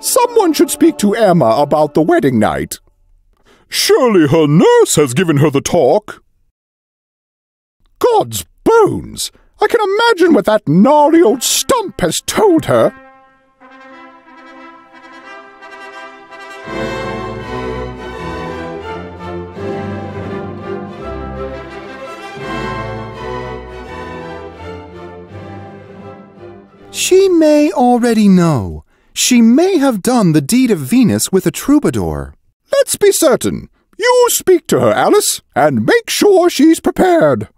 Someone should speak to Emma about the wedding night. Surely her nurse has given her the talk. God's bones! I can imagine what that gnarly old stump has told her. She may already know. She may have done the deed of Venus with a troubadour. Let's be certain. You speak to her, Allys, and make sure she's prepared.